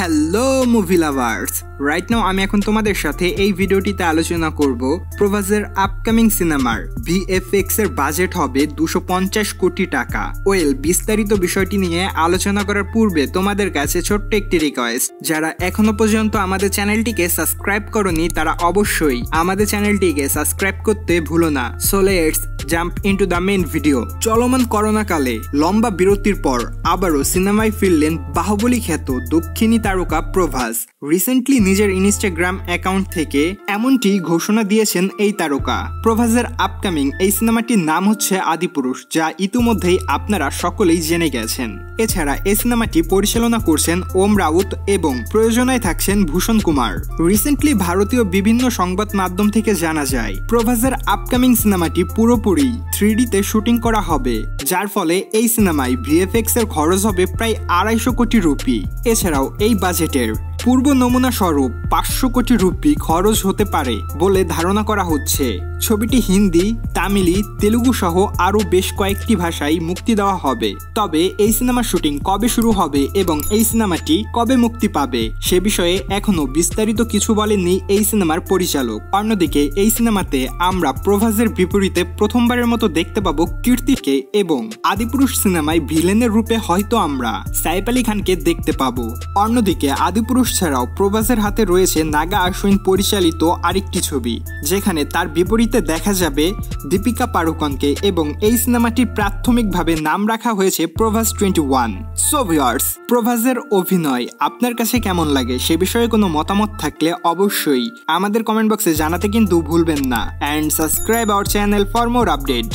Hello movie lovers right now আমি এখন তোমাদের সাথে এই ভিডিওটিতে আলোচনা করব প্রভাসের আপকামিং সিনেমার ভিএফএক্স এর বাজেট হবে দুশো কোটি টাকা। ওয়েল বিস্তারিত বিষয়টি নিয়ে আলোচনা করার পূর্বে তোমাদের কাছে ছোট্ট একটি রিকোয়েস্ট যারা এখনও পর্যন্ত আমাদের চ্যানেলটিকে সাবস্ক্রাইব করনি, তারা অবশ্যই আমাদের চ্যানেলটিকে সাবস্ক্রাইব করতে ভুলো না। So let's jump into the main video চলমান করোনাকালে লম্বা বিরতির পর আবারও সিনেমায় ফিরলেন বাহুবলী খ্যাত দক্ষিণী তারকা প্রভাস। রিসেন্টলি নিজের ইনস্টাগ্রাম অ্যাকাউন্ট থেকে এমনটি ঘোষণা দিয়েছেন এই তারকা। প্রভাসের আপকামিং এই সিনেমাটির নাম হচ্ছে আদিপুরুষ, যা ইতিমধ্যেই আপনারা সকলেই জেনে গেছেন। এছাড়া এই সিনেমাটি পরিচালনা করছেন ওম রাউত এবং প্রয়োজনায় থাকছেন ভূষণ কুমার। রিসেন্টলি ভারতীয় বিভিন্ন সংবাদ মাধ্যম থেকে জানা যায়, প্রভাসের আপকামিং সিনেমাটি পুরোপুরি থ্রিডিতে শুটিং করা হবে, যার ফলে এই সিনেমায় ভিএফএক্স এর খরচ হবে প্রায় আড়াইশো কোটি রুপি। এছাড়াও এই বাজেটের পূর্ব নমুনা স্বরূপ পাঁচশো কোটি রুপি খরচ হতে পারে বলে ধারণা করা হচ্ছে। ছবিটি হিন্দি, তামিলি, তেলুগু সহ আরও বেশ কয়েকটি ভাষায় মুক্তি দেওয়া হবে। তবে এই সিনেমার শুটিং কবে শুরু হবে এবং এই সিনেমাটি কবে মুক্তি পাবে সে বিষয়ে এখনও বিস্তারিত কিছু বলেননি এই সিনেমার পরিচালক। অন্যদিকে এই সিনেমাতে আমরা প্রভাসের বিপরীতে প্রথমবারের মতো দেখতে পাবো কীর্তিকে এবং আদিপুরুষ সিনেমায় ভিলেনের রূপে হয়তো আমরা সাইফ আলী খানকে দেখতে পাবো। অন্যদিকে আদিপুরুষ ছাড়াও প্রভাসের হাতে রয়েছে নাগা আশ্বিন পরিচালিত আরেকটি ছবি, যেখানে তার বিপরীতে দেখা যাবে দীপিকা পাড়ুকনকে এবং এই সিনেমাটির প্রাথমিকভাবে নাম রাখা হয়েছে Prabhas twenty one. So viewers প্রভাসের অভিনয়, আপনার কাছে কেমন লাগে? সে বিষয়ে কোনো মতামত থাকলে অবশ্যই আমাদের কমেন্ট বক্সে জানাতে কিন্তু ভুলবেন না। And subscribe our channel for more update